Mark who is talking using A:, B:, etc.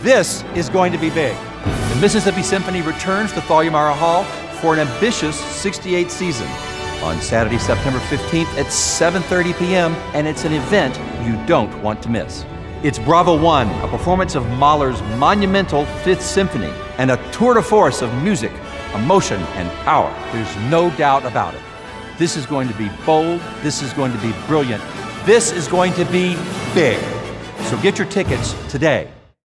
A: This is going to be big. The Mississippi Symphony returns to Thalia Mara Hall for an ambitious 68th season on Saturday, September 15th at 7:30 p.m. and it's an event you don't want to miss. It's Bravo One, a performance of Mahler's monumental Fifth Symphony, and a tour de force of music, emotion, and power. There's no doubt about it. This is going to be bold. This is going to be brilliant. This is going to be big. So get your tickets today